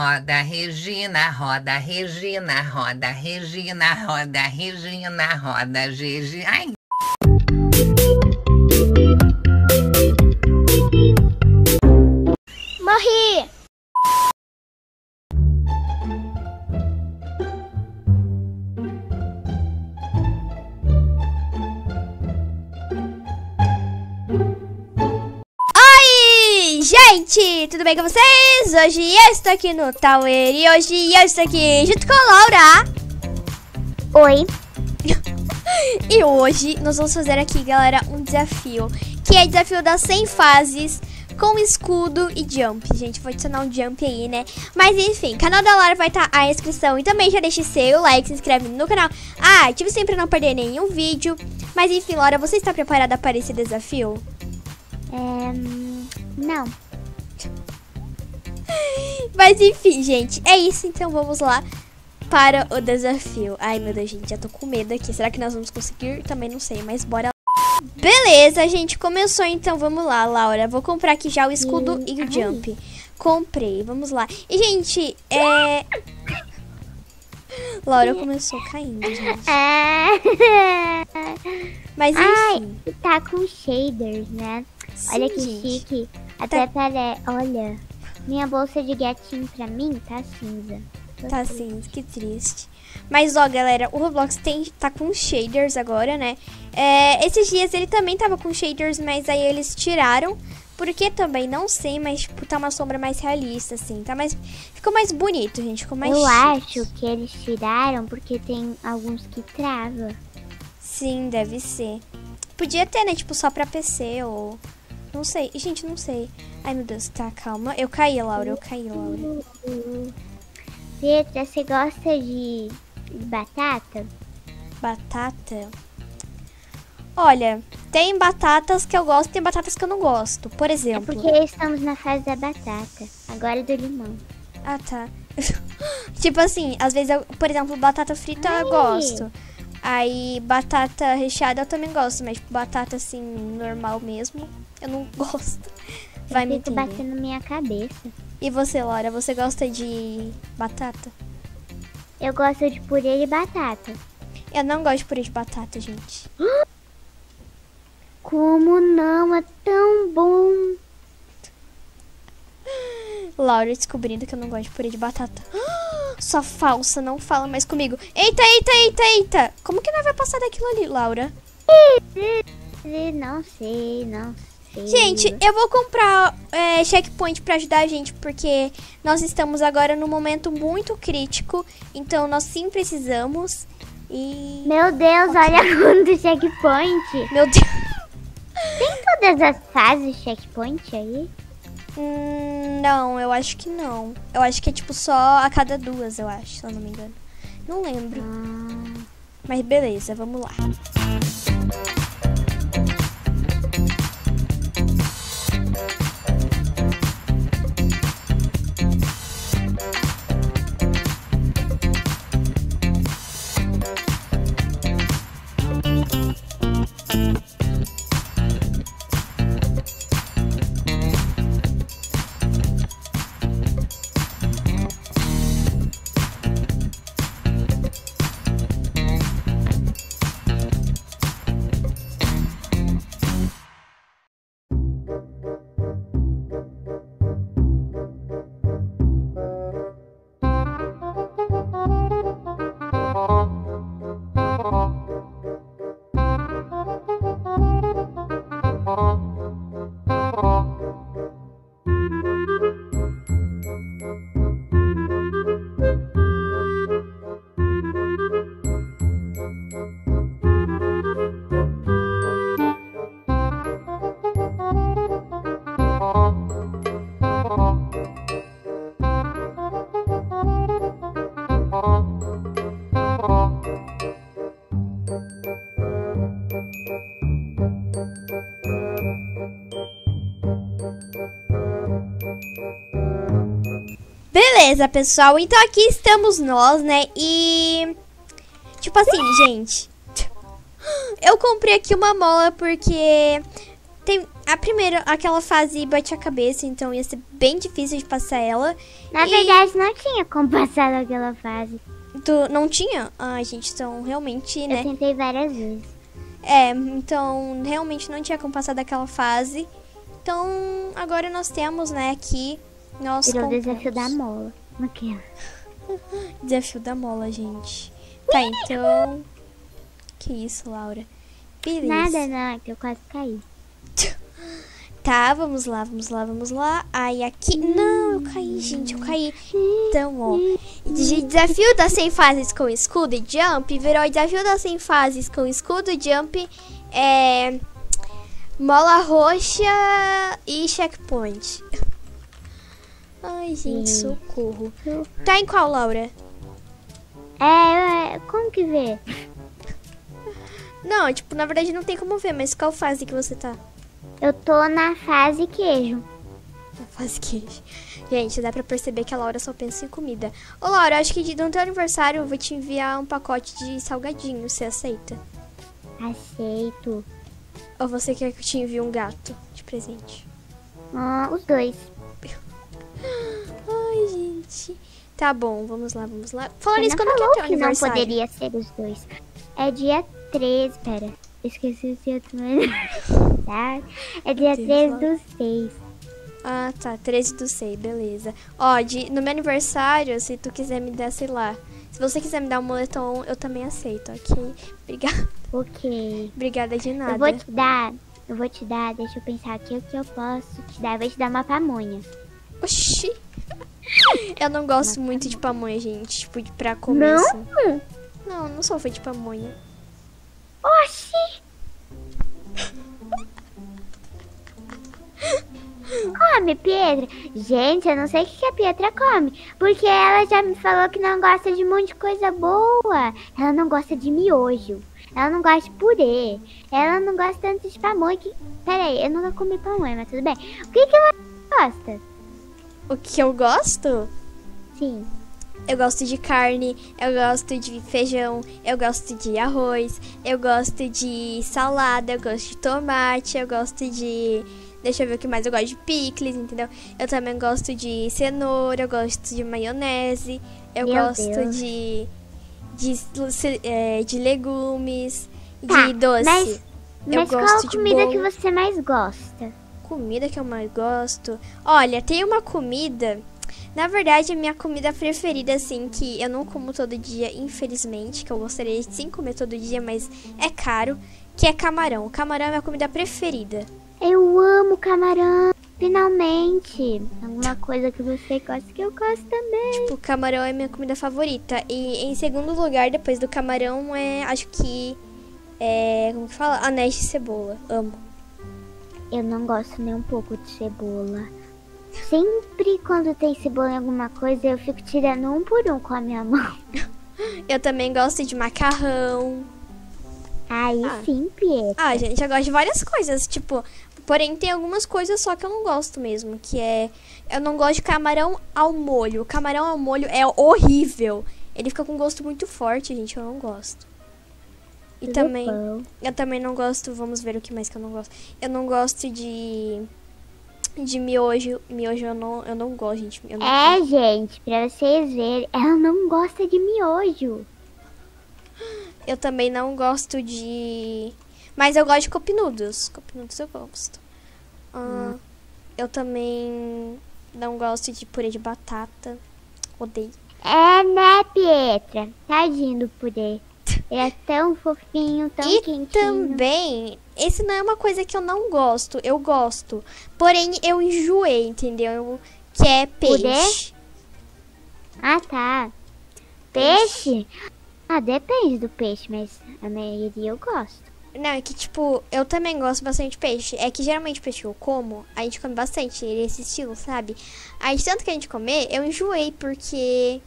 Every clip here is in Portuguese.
roda Regina, roda Regina, roda Regina, roda Regina, roda Regina. Ai. Morri! Gente! Tudo bem com vocês? Hoje eu estou aqui no Tower e hoje eu estou aqui junto com a Laura. Oi. E hoje nós vamos fazer aqui, galera, um desafio. Que é desafio das 100 fases com escudo e jump. Gente, vou adicionar um jump aí, né? Mas enfim, canal da Laura vai estar tá a inscrição. E também já deixe seu like, se inscreve no canal. Ah, ative sempre não perder nenhum vídeo. Mas enfim, Laura, você está preparada para esse desafio? É, não. Mas enfim, gente, é isso. Então vamos lá para o desafio. Ai, meu Deus, gente, já tô com medo aqui. Será que nós vamos conseguir? Também não sei, mas bora lá. Beleza, gente, começou então, vamos lá, Laura. Vou comprar aqui já o escudo e, e o jump. Comprei, vamos lá. E, gente, é... Laura começou caindo, gente. Mas enfim. Ai, tá com shaders, né? Sim, Olha que gente. chique. Até parece. Olha, minha bolsa de gatinho pra mim tá cinza. Tô Tá triste. sim, que triste. Mas ó, galera, o Roblox tem, tá com shaders agora, né? É, esses dias ele também tava com shaders, mas aí eles tiraram. Porque também, não sei, mas tipo, tá uma sombra mais realista, assim. Tá mais. Ficou mais bonito, gente. Ficou mais Eu chique. acho que eles tiraram porque tem alguns que trava. Sim, deve ser. Podia ter, né? Tipo, só pra PC ou. Não sei. Gente, não sei. Ai, meu Deus, tá, calma. Eu caí, Laura, eu caí, Laura. Petra, você gosta de, batata? Batata. Olha, tem batatas que eu gosto e tem batatas que eu não gosto. Por É exemplo. porque estamos na fase da batata. Agora é do limão. Ah, tá. tipo assim, às vezes eu, por exemplo, batata frita eu Ai. gosto. Aí batata recheada eu também gosto, mas tipo, batata assim, normal mesmo, eu não gosto. Vai me Fico entender. batendo na minha cabeça. E você, Laura, você gosta de batata? Eu gosto de purê de batata. Eu não gosto de purê de batata, gente. Como não? É tão bom. Laura descobrindo que eu não gosto de purê de batata. Sua falsa, não fala mais comigo. Eita, eita, eita, eita. Como que nós vai passar daquilo ali, Laura? Não sei, não sei. Gente, eu vou comprar é, checkpoint pra ajudar a gente, porque nós estamos agora num momento muito crítico. Então nós sim precisamos. E. Meu Deus, olha quanto checkpoint. Meu Deus. Tem todas as fases checkpoint aí? Hum, não, eu acho que não. Eu acho que é tipo só a cada duas, eu acho, se eu não me engano. Não lembro. Ah, Mas beleza, vamos lá. Beleza, pessoal. Então aqui estamos nós, né? E. Tipo assim, gente. Eu comprei aqui uma mola porque. Tem, A primeira, aquela fase bate a cabeça, então ia ser bem difícil de passar ela. Na E- verdade, não tinha como passar daquela fase. Tu não tinha? Ai, gente, então realmente, Eu né? tentei várias vezes. É, então realmente não tinha como passar daquela fase. Então agora nós temos, né, aqui nós Virou o desafio da mola. Aquela. Desafio da mola, gente. Tá, então. Que isso, Laura? Beleza. Nada, não, que eu quase caí. Tá, vamos lá, vamos lá, vamos lá. Aí aqui. Não, eu caí, gente, eu caí. Então, ó. De desafio das 100 fases com escudo e jump virou desafio das 100 fases com escudo e jump. É. Mola roxa e checkpoint. Ai, gente, Sim. socorro. Tá em qual, Laura? É, é, como que vê? Não, tipo, na verdade não tem como ver, mas qual fase que você tá? Eu tô na fase queijo. Na fase queijo. Gente, dá pra perceber que a Laura só pensa em comida. Ô, Laura, acho que de- no teu aniversário eu vou te enviar um pacote de salgadinho, você aceita? Aceito. Ou você quer que eu te envie um gato de presente? Ah, os dois. Ai, gente. Tá bom, vamos lá, vamos lá. Falando não quando que é teu que não aniversário? poderia ser os dois. É dia 13, pera. Esqueci o dia do aniversário. É dia Deus, 13 Laura. do 6. Ah, tá. 13 do 6, beleza. Ó, de, no meu aniversário, se tu quiser me dar, sei lá. Se você quiser me dar um moletom, eu também aceito, ok? Obrigada, Ok. obrigada de nada. Eu vou te dar. Eu vou te dar, deixa eu pensar aqui o que eu posso te dar. Eu vou te dar uma pamonha. Oxi. Eu não gosto muito de pamonha, gente. Tipo, de- pra comer. Não? assim. Não, não sou fã de pamonha. Oxi! Come, Pietra. Gente, eu não sei o que que a Pietra come. Porque ela já me falou que não gosta de um monte de coisa boa. Ela não gosta de miojo. Ela não gosta de purê. Ela não gosta tanto de pamonha. Que... Pera aí, eu nunca comi pamonha, mas tudo bem. O que, que ela gosta? O que eu gosto? Sim. Eu gosto de carne, eu gosto de feijão, eu gosto de arroz, eu gosto de salada, eu gosto de tomate, eu gosto de. Deixa eu ver o que mais. Eu gosto de picles, entendeu? Eu também gosto de cenoura, eu gosto de maionese, eu Meu gosto Deus. de. De, é, de legumes, Tá, de doce. mas- Eu Mas qual gosto a de comida bolo. que você mais gosta? Comida que eu mais gosto. Olha, tem uma comida. Na verdade, a minha comida preferida, assim, que eu não como todo dia, infelizmente, que eu gostaria de sim comer todo dia, mas é caro, que é camarão. O camarão é a minha comida preferida. Eu amo camarão. Finalmente. Alguma coisa que você gosta que eu gosto também. O camarão é minha comida favorita. E em segundo lugar, depois do camarão, é. Acho que. É. Como que fala? Anéis de cebola. Amo. Eu não gosto nem um pouco de cebola. Sempre quando tem cebola em alguma coisa, eu fico tirando um por um com a minha mão. Eu também gosto de macarrão. Aí Ah. sim, Pietro. Ah, gente, eu gosto de várias coisas, tipo, porém tem algumas coisas só que eu não gosto mesmo, que é eu não gosto de camarão ao molho. O camarão ao molho é horrível. Ele fica com gosto muito forte, gente, eu não gosto. E Tudo também bom. eu também não gosto, vamos ver o que mais que eu não gosto. Eu não gosto de de miojo. Miojo eu não eu não gosto, gente. Eu não É, gente, pra vocês verem, ela não gosta de miojo. Eu também não gosto de. Mas eu gosto de copinudos. Copinudos eu gosto. Ah, Eu também não gosto de purê de batata. Odeio. É, né, Pietra? Tadinho do purê. É tão fofinho, tão e quentinho. também, esse não é uma coisa que eu não gosto. Eu gosto. Porém, eu enjoei, entendeu? Eu- que é peixe. Ah, tá. Peixe? Ah, depende do peixe, mas a maioria eu gosto. Não, é que tipo, eu também gosto bastante de peixe. É que geralmente o peixe que eu como, a gente come bastante, é esse estilo, sabe? Aí tanto que a gente comer, eu enjoei, porque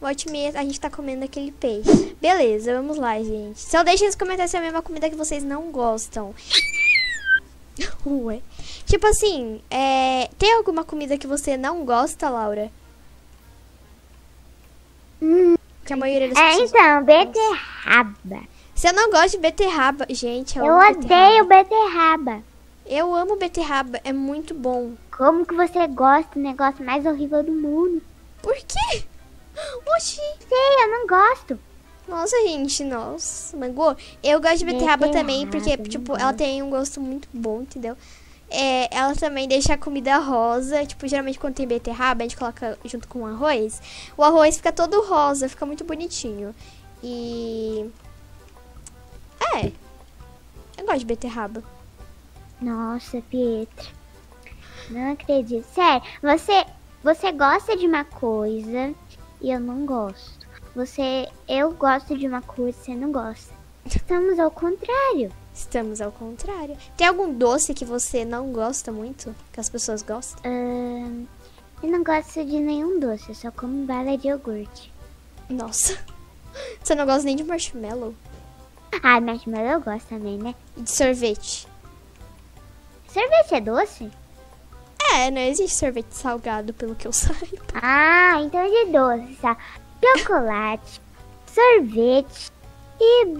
volte meia a gente tá comendo aquele peixe. Beleza, vamos lá, gente. Só deixem nos comentários se é a mesma comida que vocês não gostam. Ué. Tipo assim, é... tem alguma comida que você não gosta, Laura? Que a maioria das É, pessoas... então, beterraba. Você não gosta de beterraba, gente. Eu amo beterraba. odeio beterraba. Eu amo beterraba, é muito bom. Como que você gosta do negócio mais horrível do mundo? Por quê? Oxi. Sei, eu não gosto. Nossa, gente, nossa. Mangô, eu gosto de beterraba também, porque, tipo, ela tem um gosto muito bom, entendeu? É, ela também deixa a comida rosa. Tipo, geralmente quando tem beterraba, a gente coloca junto com o arroz. O arroz fica todo rosa, fica muito bonitinho. E. É. Eu gosto de beterraba. Nossa, Pietro. Não acredito. Sério, você, você gosta de uma coisa e eu não gosto. Você, eu gosto de uma coisa e você não gosta. Estamos ao contrário. Estamos ao contrário. Tem algum doce que você não gosta muito? Que as pessoas gostam? Ahn, eu não gosto de nenhum doce, eu só como bala de iogurte. Nossa. Você não gosta nem de marshmallow? Ah, marshmallow eu gosto também, né? E de sorvete? Sorvete é doce? É, não existe sorvete salgado, pelo que eu saiba. Ah, então é de doce, tá? Chocolate, sorvete e.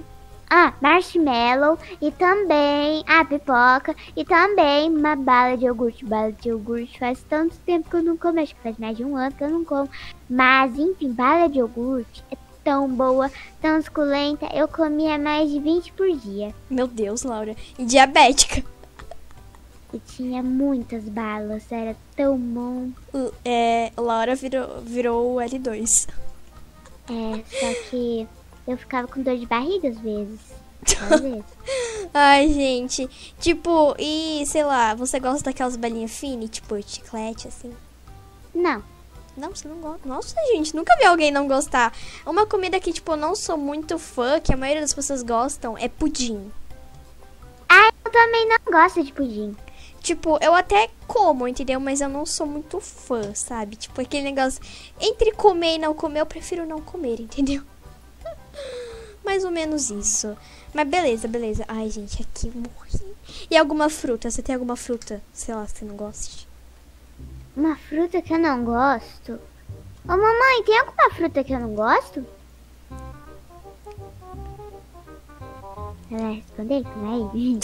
Ah, marshmallow e também. Ah, pipoca e também uma bala de iogurte. Bala de iogurte faz tanto tempo que eu não como, acho que faz mais de um ano que eu não como. Mas, enfim, bala de iogurte é tão boa, tão suculenta. Eu comia mais de 20 por dia. Meu Deus, Laura. E diabética. E tinha muitas balas, era tão bom. É, Laura virou, virou o L2. É, só que eu ficava com dor de barriga às vezes. Às vezes. Ai, gente. Tipo, e sei lá, você gosta daquelas balinhas finas, tipo chiclete, assim? Não. Não, você não gosta. Nossa, gente, nunca vi alguém não gostar. Uma comida que, tipo, eu não sou muito fã, que a maioria das pessoas gostam, é pudim. Ah, eu também não gosto de pudim. Tipo, eu até como, entendeu? Mas eu não sou muito fã, sabe? Tipo, aquele negócio. Entre comer e não comer, eu prefiro não comer, entendeu? Mais ou menos isso. Mas beleza, beleza. Ai, gente, aqui eu morri. E alguma fruta? Você tem alguma fruta, sei lá, você não goste? Uma fruta que eu não gosto. Ô mamãe, tem alguma fruta que eu não gosto? Ela vai responder? Calma aí.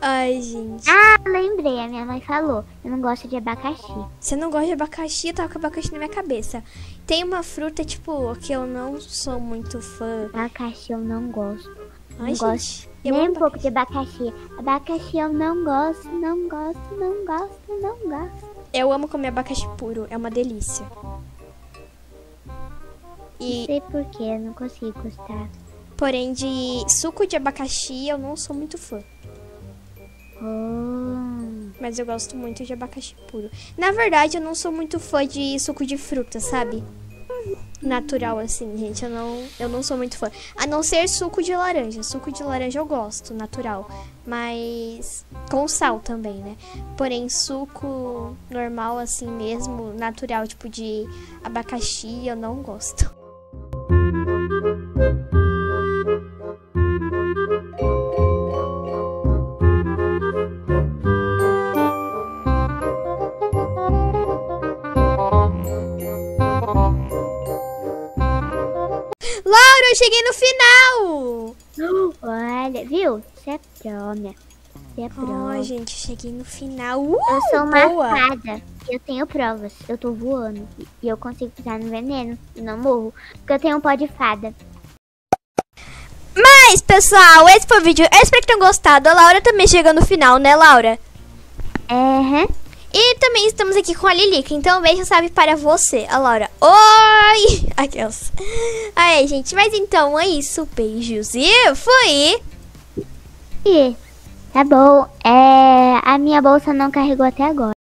Ai, gente. ah, lembrei, a minha mãe falou. Eu não gosto de abacaxi. Você não gosta de abacaxi? Eu tava com abacaxi na minha cabeça. Tem uma fruta, tipo, que eu não sou muito fã. Abacaxi eu não gosto. Ai, não gosto. gente. Eu Nem um pouco de abacaxi. Abacaxi eu não gosto, não gosto, não gosto, não gosto. Eu amo comer abacaxi puro, é uma delícia. Não E, sei porquê, eu não consigo gostar. porém, de suco de abacaxi eu não sou muito fã. Oh. Mas eu gosto muito de abacaxi puro. Na verdade, eu não sou muito fã de suco de fruta, sabe? Natural, assim, gente. Eu não, eu não sou muito fã. A não ser suco de laranja. Suco de laranja eu gosto, natural. Mas com sal também, né? Porém, suco normal, assim mesmo, natural, tipo de abacaxi, eu não gosto. É pró, Você é pró. Ai, gente, eu cheguei no final. Uh, Eu sou uma boa. fada. Eu tenho provas. Eu tô voando. E eu consigo pisar no veneno. E não morro. Porque eu tenho um pó de fada. Mas, pessoal, esse foi o vídeo. Eu espero que tenham gostado. A Laura também chegou no final, né, Laura? Aham. E também estamos aqui com a Lilica. Então, um beijo, sabe, para você, a Laura. Oi! Aquelas. Aí, gente. Mas então é isso. Beijos e fui! E tá bom. É, a minha bolsa não carregou até agora.